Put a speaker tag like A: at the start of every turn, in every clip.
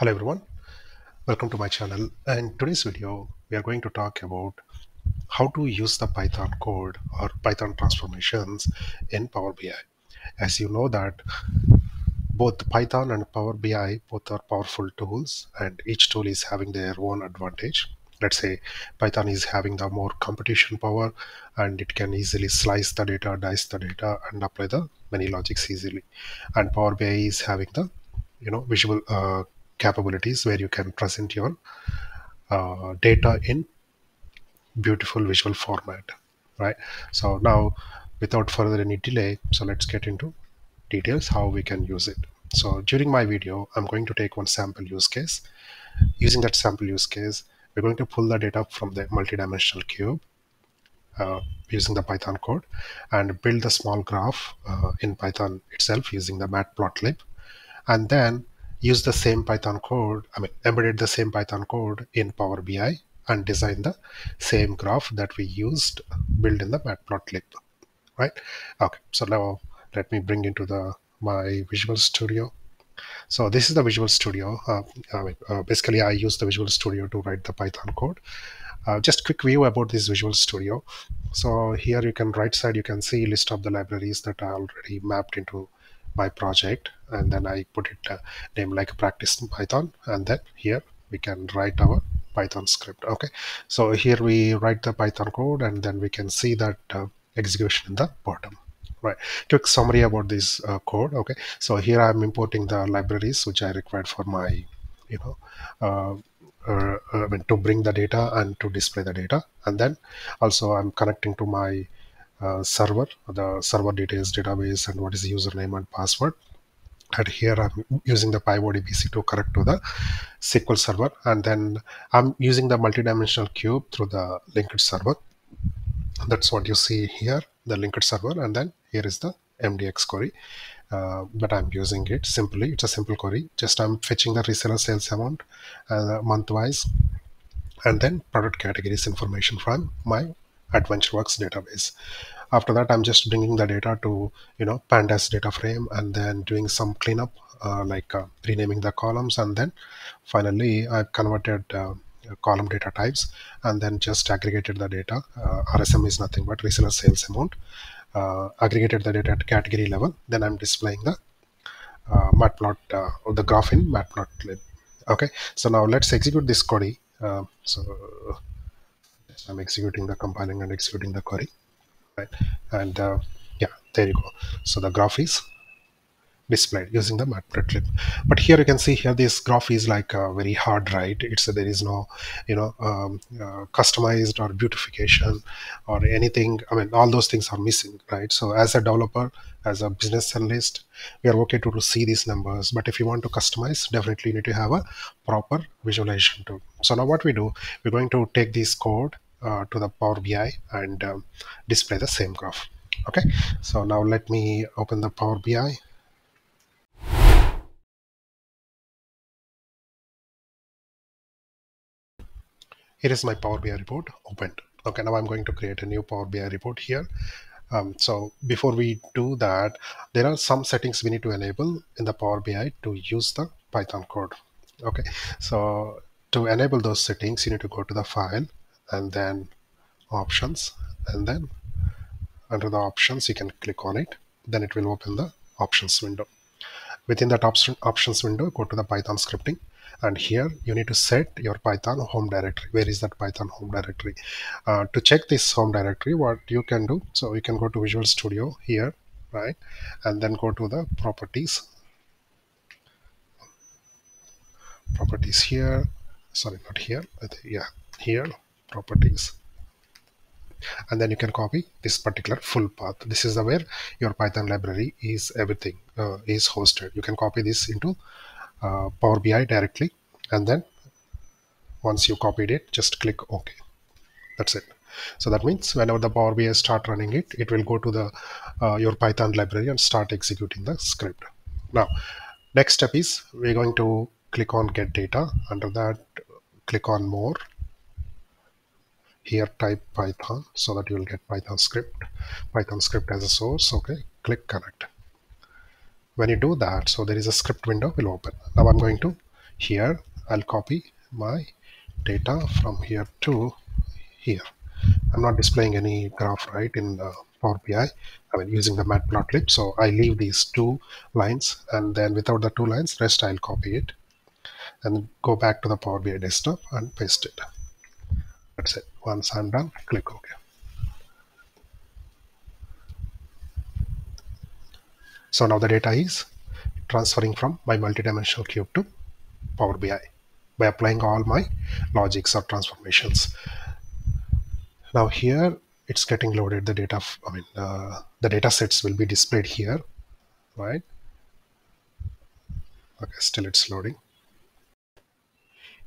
A: Hello everyone, welcome to my channel. and today's video, we are going to talk about how to use the Python code or Python transformations in Power BI. As you know that both Python and Power BI both are powerful tools and each tool is having their own advantage. Let's say Python is having the more computation power and it can easily slice the data, dice the data and apply the many logics easily. And Power BI is having the you know visual uh, capabilities where you can present your uh, data in beautiful visual format right? So now without further any delay so let's get into details how we can use it. So during my video i'm going to take one sample use case. Using that sample use case we're going to pull the data from the multidimensional cube uh, using the python code and build the small graph uh, in python itself using the matplotlib. And then use the same Python code, I mean, embedded the same Python code in Power BI and design the same graph that we used built in the matplotlib, right? Okay, so now let me bring into the my Visual Studio. So this is the Visual Studio. Uh, I mean, uh, basically, I use the Visual Studio to write the Python code. Uh, just quick view about this Visual Studio. So here you can right side, you can see list of the libraries that are already mapped into my project and then I put it uh, name like practice Python and then here we can write our Python script okay? So here we write the Python code and then we can see that uh, execution in the bottom right? Quick summary about this uh, code okay? So here I'm importing the libraries which I required for my you know uh, uh, I mean, to bring the data and to display the data and then also I'm connecting to my uh, server, the server details database and what is the username and password. And here I'm using the PyODBC to connect to the SQL server. And then I'm using the multidimensional cube through the linked server. That's what you see here, the linked server. And then here is the MDX query. Uh, but I'm using it simply. It's a simple query. Just I'm fetching the reseller sales amount uh, month wise and then product categories information from my AdventureWorks database. After that, I'm just bringing the data to, you know, pandas data frame and then doing some cleanup, uh, like uh, renaming the columns. And then finally, I've converted uh, column data types and then just aggregated the data. Uh, RSM is nothing but reseller sales amount. Uh, aggregated the data at category level. Then I'm displaying the uh, matplot or the graph in matplotlib. Okay, so now let's execute this query. so I'm executing the compiling and executing the query, right? And uh, yeah, there you go. So the graph is displayed using the matplotlib. But here you can see here this graph is like uh, very hard, right? It's uh, there is no, you know, um, uh, customized or beautification or anything. I mean, all those things are missing, right? So as a developer, as a business analyst, we are okay to, to see these numbers. But if you want to customize, definitely you need to have a proper visualization tool. So now what we do, we're going to take this code uh, to the Power BI and um, display the same graph. Okay, so now let me open the Power BI. Here is my Power BI report opened. Okay, now I'm going to create a new Power BI report here. Um, so before we do that, there are some settings we need to enable in the Power BI to use the Python code. Okay, so to enable those settings, you need to go to the file and then options and then under the options you can click on it. Then it will open the options window. Within that option options window go to the python scripting. And here you need to set your python home directory. Where is that python home directory? Uh, to check this home directory what you can do so you can go to visual studio here right? And then go to the properties. Properties here. Sorry not here. Yeah here properties and then you can copy this particular full path. This is the where your python library is everything uh, is hosted. You can copy this into uh, power bi directly and then once you copied it just click ok. That's it. So that means whenever the power bi start running it it will go to the uh, your python library and start executing the script. Now next step is we're going to click on get data. Under that click on more here type python so that you will get python script. Python script as a source okay click connect. When you do that so there is a script window will open. Now i'm going to here I'll copy my data from here to here. I'm not displaying any graph right in uh, Power BI I. Mean using the matplotlib so I leave these two lines and then without the two lines rest I'll copy it and go back to the Power BI desktop and paste it that's it. Once I'm done click OK. So now the data is transferring from my multidimensional cube to Power BI by applying all my logics or transformations. Now here it's getting loaded. The data I mean uh, the data sets will be displayed here right? Okay still it's loading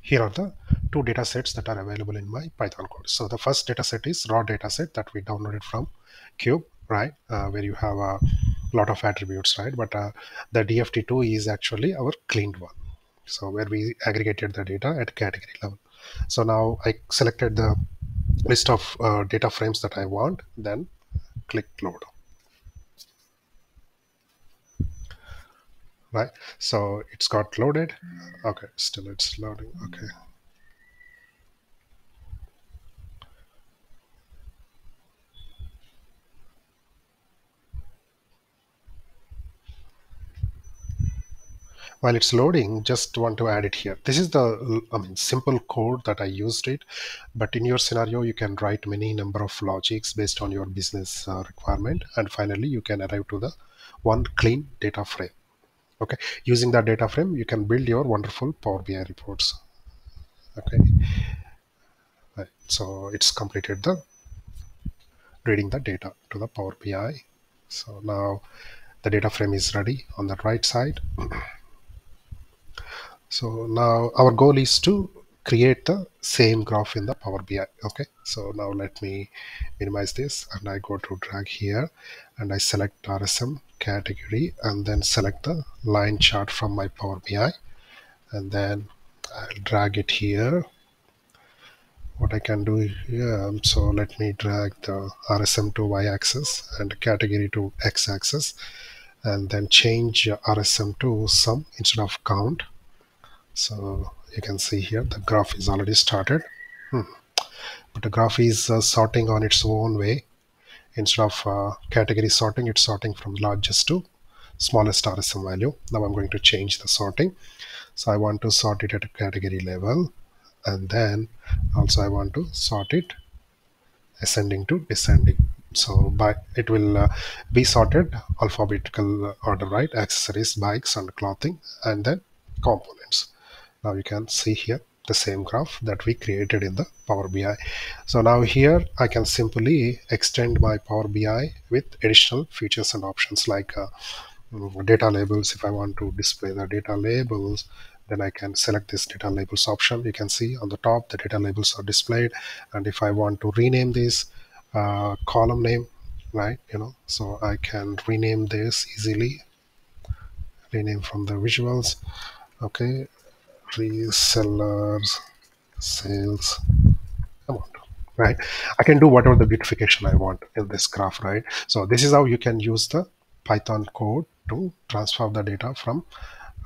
A: here are the two data sets that are available in my python code. So the first data set is raw data set that we downloaded from cube right? Uh, where you have a lot of attributes right? But uh, the dft2 is actually our cleaned one. So where we aggregated the data at category level. So now i selected the list of uh, data frames that I want, then click load. Right, so it's got loaded. Okay, still it's loading. Okay. while it's loading just want to add it here this is the i mean simple code that i used it but in your scenario you can write many number of logics based on your business uh, requirement and finally you can arrive to the one clean data frame okay. Using that data frame you can build your wonderful power bi reports. Okay. Right. so it's completed the reading the data to the power bi so now the data frame is ready on the right side. So now our goal is to create the same graph in the Power BI. Okay, so now let me minimize this and I go to drag here and I select RSM category and then select the line chart from my Power BI and then I'll drag it here. What I can do here, um, so let me drag the RSM to y-axis and category to x-axis and then change RSM to sum instead of count so you can see here the graph is already started. Hmm. but the graph is uh, sorting on its own way. Instead of uh, category sorting it's sorting from largest to smallest RSM value. Now I'm going to change the sorting. So I want to sort it at a category level and then also I want to sort it ascending to descending. So by it will uh, be sorted alphabetical order right? Accessories bikes and clothing and then components now you can see here the same graph that we created in the Power BI. So now here I can simply extend my Power BI with additional features and options like uh, mm, data labels. If I want to display the data labels, then I can select this data labels option. You can see on the top the data labels are displayed. And if I want to rename this uh, column name, right, you know, so I can rename this easily, rename from the visuals. Okay, resellers sales. Amount right. I can do whatever the beautification i want in this graph right. So this is how you can use the python code to transfer the data from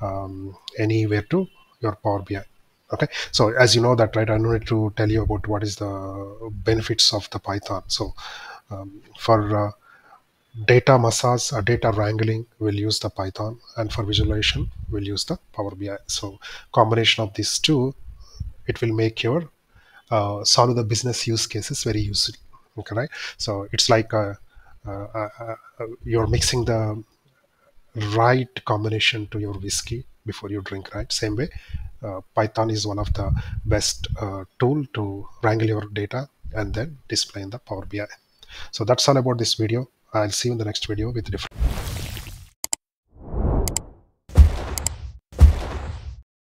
A: um, anywhere to your power bi okay. So as you know that right i need to tell you about what is the benefits of the python. So um, for uh, data massage or data wrangling we'll use the python. And for visualization we'll use the power bi so combination of these two it will make your uh, solve the business use cases very useful. Okay right? So it's like uh, uh, uh, uh, you're mixing the right combination to your whiskey before you drink right? Same way uh, python is one of the best tool to wrangle your data and then display in the power bi so that's all about this video I'll see you in the next video with different